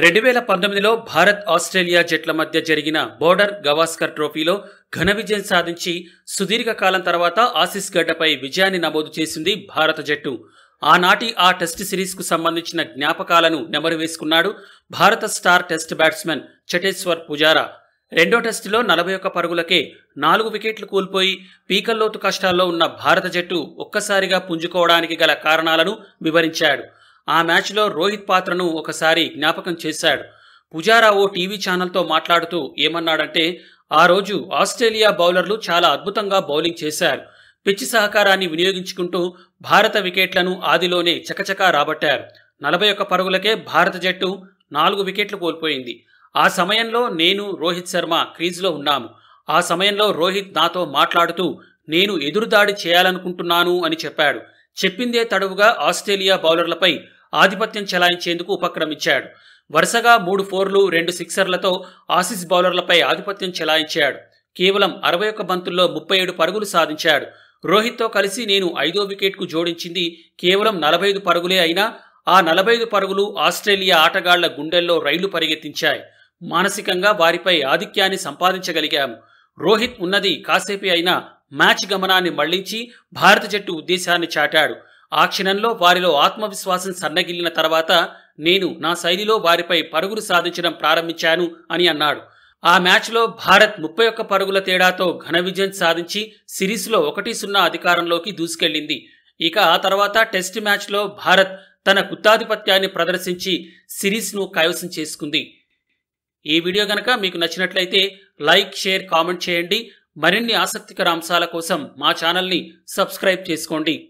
రెండు వేల పంతొమ్మిదిలో భారత్ ఆస్ట్రేలియా జట్ల మధ్య జరిగిన బోర్డర్ గవాస్కర్ ట్రోఫీలో ఘన విజయం సాధించి సుదీర్ఘకాలం తర్వాత ఆసిస్ గడ్డపై విజయాన్ని నమోదు చేసింది భారత జట్టు. ఆనాటి ఆ టెస్ట్ సిరీస్కు సంబంధించిన జ్ఞాపకాలను నెమరు వేసుకున్నాడు భారత star test batsmen Cheteshwar Pujara. రెండో టెస్టులో నలభై ఒక్క పరుగులకే నాలుగు వికెట్లు కోల్పోయి పీకల్లోతు కష్టాల్లో ఉన్న భారత జట్టు ఒక్కసారిగా పుంజుకోవడానికి గల కారణాలను వివరించాడు. ఆ మ్యాచ్లో రోహిత్ పాత్రను ఒకసారి జ్ఞాపకం చేశాడు. పుజారా ఓ టీవీ ఛానల్తో మాట్లాడుతూ ఏమన్నాడంటే ఆ రోజు ఆస్ట్రేలియా బౌలర్లు చాలా అద్భుతంగా బౌలింగ్ చేశారు. పిచ్చి సహకారాన్ని వినియోగించుకుంటూ భారత వికెట్లను ఆదిలోనే చకచకా రాబట్టారు. నలభై ఒక్క పరుగులకే భారత జట్టు నాలుగు వికెట్లు కోల్పోయింది. ఆ సమయంలో నేను రోహిత్ శర్మ క్రీజ్లో ఉన్నాము. ఆ సమయంలో రోహిత్ నాతో మాట్లాడుతూ నేను ఎదురుదాడి చేయాలనుకుంటున్నాను అని చెప్పాడు. చెప్పిందే తడవుగా ఆస్ట్రేలియా బౌలర్లపై ఆధిపత్యం చెలాయించేందుకు ఉపక్రమించాడు. వరుసగా మూడు ఫోర్లు రెండు సిక్సర్లతో ఆసిస్ బౌలర్లపై ఆధిపత్యం చెలాయించాడు. కేవలం అరవై ఒక్క బంతుల్లో ముప్పై ఏడు పరుగులు సాధించాడు. రోహిత్తో కలిసి నేను ఐదో వికెట్కు జోడించింది కేవలం నలభై ఐదు పరుగులే అయినా ఆ నలభై ఐదు పరుగులు ఆస్ట్రేలియా ఆటగాళ్ళ గుండెల్లో రైళ్ళు పరిగెత్తించాయి. మానసికంగా వారిపై ఆధిక్యాన్ని సంపాదించగలిగాము. రోహిత్ ఉన్నది కాసేపే అయినా మ్యాచ్ గమనాన్ని మళ్ళించి భారత జట్టు ఉద్దేశాన్ని చాటాడు. ఆ క్షణంలో వారిలో ఆత్మవిశ్వాసం సన్నగిల్లిన తర్వాత నేను నా శైలిలో వారిపై పరుగులు సాధించడం ప్రారంభించాను అని అన్నాడు. ఆ మ్యాచ్లో భారత్ ముప్పై ఒక్క పరుగుల తేడాతో ఘన విజయం సాధించి సిరీస్లో ఒకటి సున్నా అధికారంలోకి దూసుకెళ్ళింది ఇక ఆ తర్వాత టెస్ట్ మ్యాచ్లో భారత్ తన గుత్తాధిపత్యాన్ని ప్రదర్శించి సిరీస్ను కైవసం చేసుకుంది. ఈ వీడియో గనక మీకు నచ్చినట్లయితే లైక్ షేర్ కామెంట్ చేయండి. మరిన్ని ఆసక్తికర అంశాల కోసం మా ఛానల్ని సబ్స్క్రైబ్ చేసుకోండి.